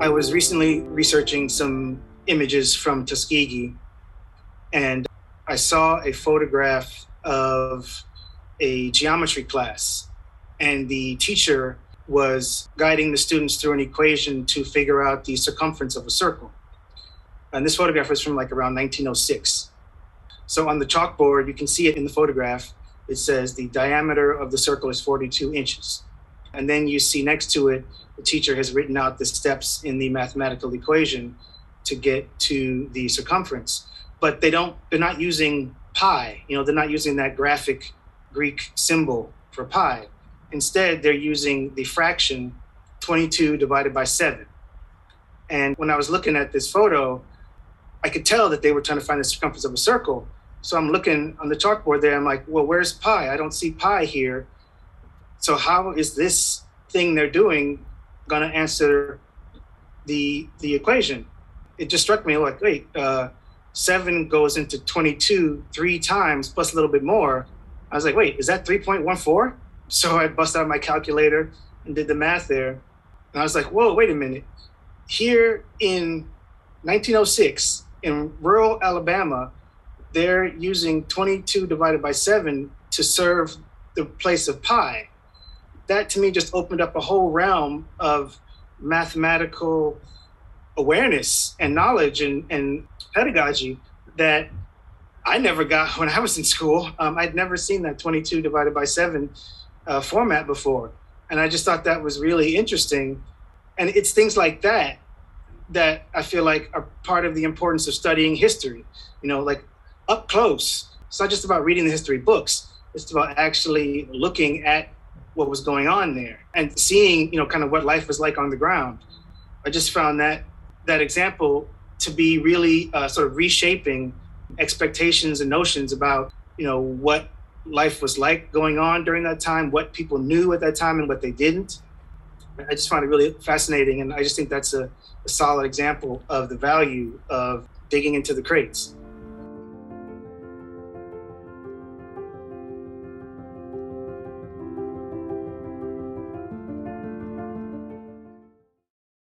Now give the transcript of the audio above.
I was recently researching some images from Tuskegee, and I saw a photograph of a geometry class, and the teacher was guiding the students through an equation to figure out the circumference of a circle. And this photograph was from like around 1906. So on the chalkboard, you can see it in the photograph. It says the diameter of the circle is 42 inches. And then you see next to it, the teacher has written out the steps in the mathematical equation to get to the circumference. But they don't, they're not using pi, you know, they're not using that graphic Greek symbol for pi. Instead, they're using the fraction 22 divided by 7. And when I was looking at this photo, I could tell that they were trying to find the circumference of a circle. So I'm looking on the chalkboard there. I'm like, well, where's pi? I don't see pi here. So how is this thing they're doing going to answer the the equation? It just struck me like, wait, uh, seven goes into 22 three times plus a little bit more. I was like, wait, is that 3.14? So I busted out my calculator and did the math there. And I was like, whoa, wait a minute. Here in 1906, in rural Alabama, they're using 22 divided by 7 to serve the place of pi. That to me just opened up a whole realm of mathematical awareness and knowledge and, and pedagogy that I never got when I was in school. Um, I'd never seen that 22 divided by 7 uh, format before. And I just thought that was really interesting. And it's things like that that I feel like are part of the importance of studying history. You know, like up close. It's not just about reading the history books. It's about actually looking at what was going on there and seeing, you know, kind of what life was like on the ground. I just found that that example to be really uh, sort of reshaping expectations and notions about, you know, what life was like going on during that time, what people knew at that time and what they didn't. I just find it really fascinating. And I just think that's a, a solid example of the value of digging into the crates.